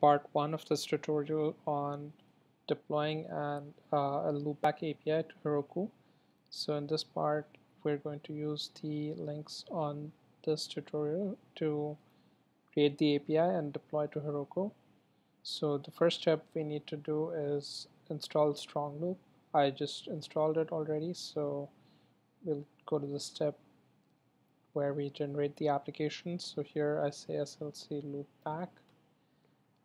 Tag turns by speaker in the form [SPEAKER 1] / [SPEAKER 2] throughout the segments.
[SPEAKER 1] part one of this tutorial on deploying an, uh, a loopback API to Heroku. So in this part, we're going to use the links on this tutorial to create the API and deploy to Heroku. So the first step we need to do is install StrongLoop. I just installed it already, so we'll go to the step where we generate the application. So here I say SLC loopback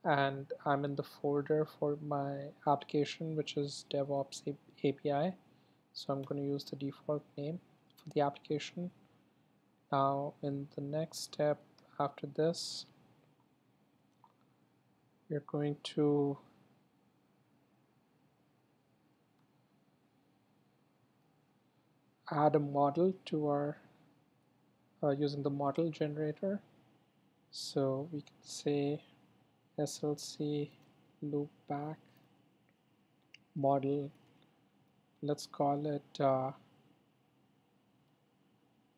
[SPEAKER 1] and I'm in the folder for my application which is DevOps API so I'm going to use the default name for the application. Now in the next step after this we're going to add a model to our uh, using the model generator. So we can say SLC loopback model let's call it uh,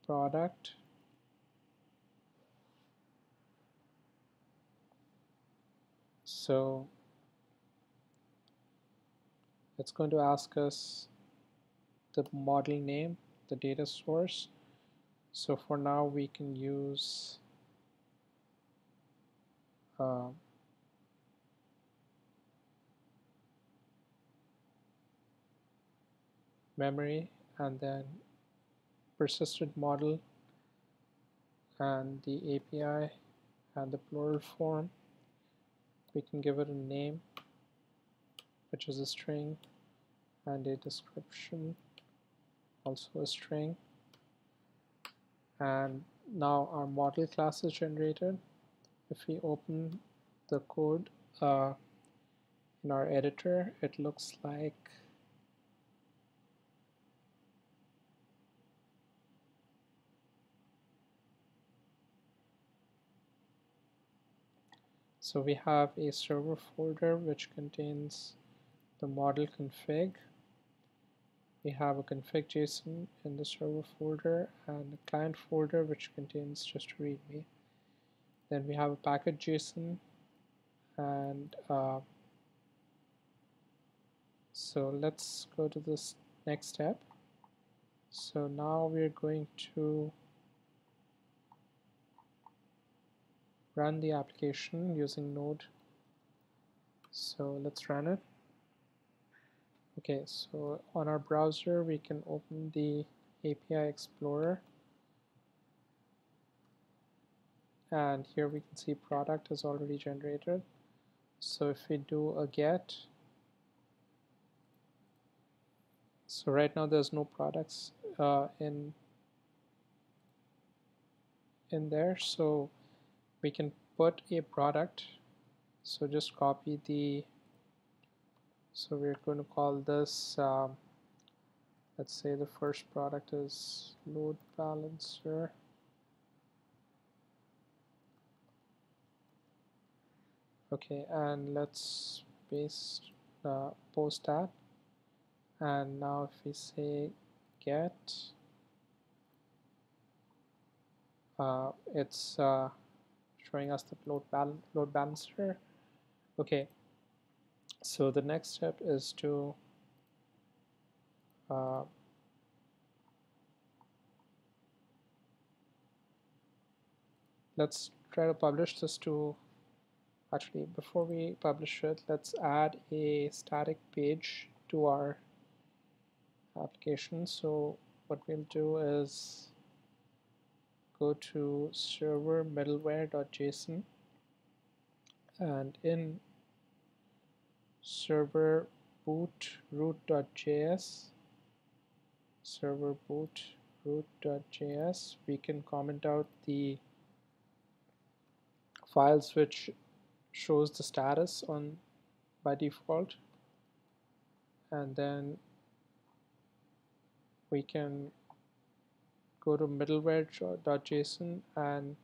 [SPEAKER 1] product. So it's going to ask us the model name the data source. So for now we can use uh, memory and then persistent model and the API and the plural form. We can give it a name which is a string and a description also a string. And now our model class is generated. If we open the code uh, in our editor it looks like So we have a server folder which contains the model config. We have a config JSON in the server folder and a client folder which contains just a readme. Then we have a package JSON and uh, so let's go to this next step. So now we're going to run the application using node. So let's run it. Okay so on our browser we can open the API Explorer. And here we can see product is already generated. So if we do a get so right now there's no products uh, in in there. So we can put a product. So just copy the so we're going to call this um, let's say the first product is load balancer. Okay and let's paste uh, post that. And now if we say get uh, it's uh, showing us the load, bal load balancer. Okay, so the next step is to uh, let's try to publish this to actually before we publish it let's add a static page to our application so what we'll do is go to server middleware.json and in server boot root.js server boot root.js we can comment out the files which shows the status on by default. And then we can go to middleware.json and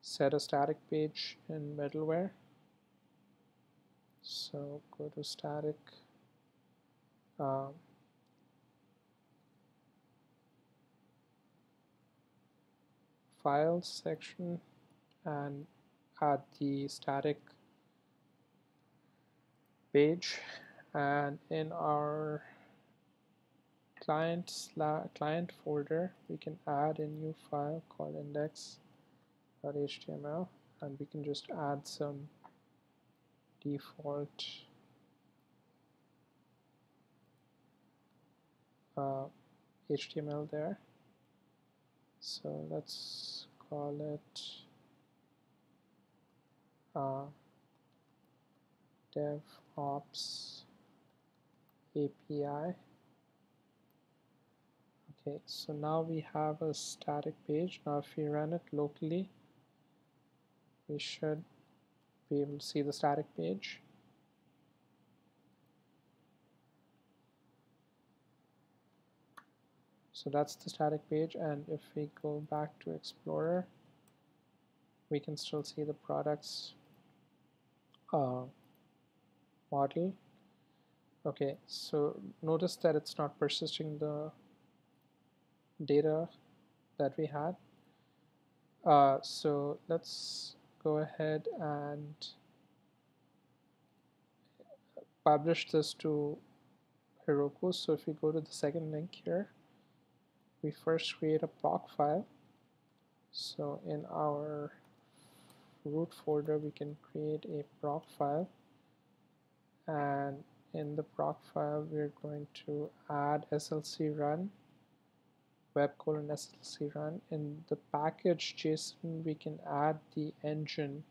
[SPEAKER 1] set a static page in middleware. So go to static. Um, files section and add the static page. And in our client client folder we can add a new file called index.html and we can just add some default uh, HTML there so let's call it uh, DevOps API. Okay, so now we have a static page. Now if we run it locally, we should be able to see the static page. So that's the static page and if we go back to Explorer, we can still see the products uh, model. Okay, so notice that it's not persisting the data that we had. Uh, so let's go ahead and publish this to Heroku. So if we go to the second link here, we first create a Procfile. So in our root folder, we can create a proc file and in the proc file we're going to add slc run web colon slc run. In the package json we can add the engine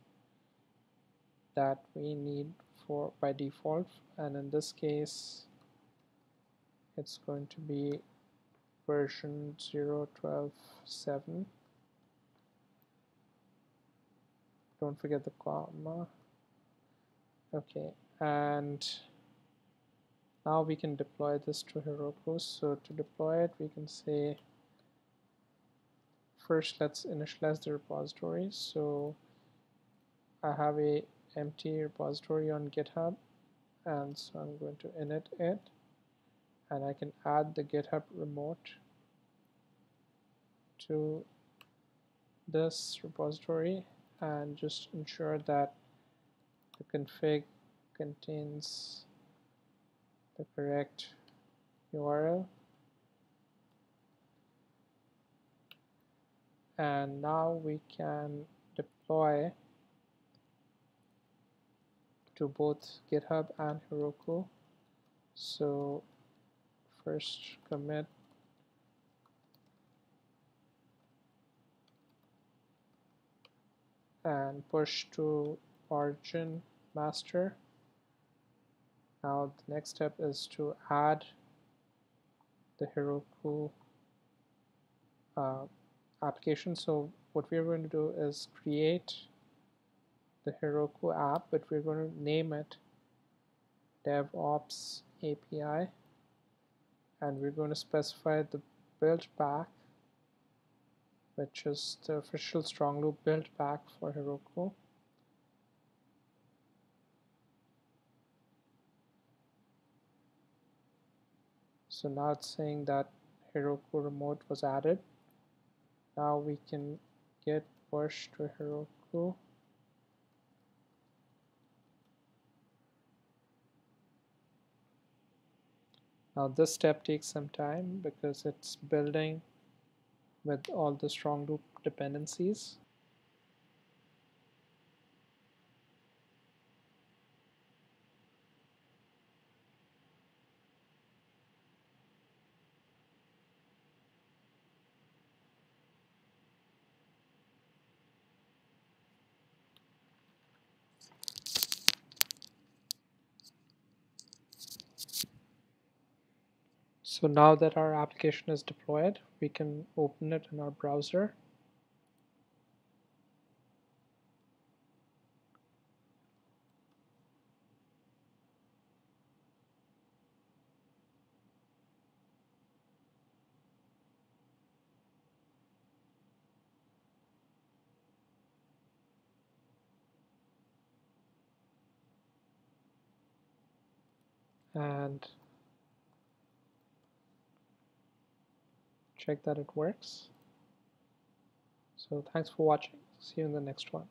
[SPEAKER 1] that we need for by default. And in this case it's going to be version 0.12.7 don't forget the comma. Okay and now we can deploy this to Heroku. So to deploy it we can say first let's initialize the repository. So I have a empty repository on github and so I'm going to init it and I can add the github remote to this repository and just ensure that the config contains the correct URL and now we can deploy to both GitHub and Heroku. So first commit. And push to origin master. Now the next step is to add the Heroku uh, application. So what we're going to do is create the Heroku app, but we're going to name it DevOps API, and we're going to specify the build pack, which is the official StrongLoop build pack for Heroku. so now it's saying that Heroku remote was added now we can git push to Heroku. Now this step takes some time because it's building with all the StrongLoop dependencies So now that our application is deployed, we can open it in our browser. And check that it works. So thanks for watching. See you in the next one.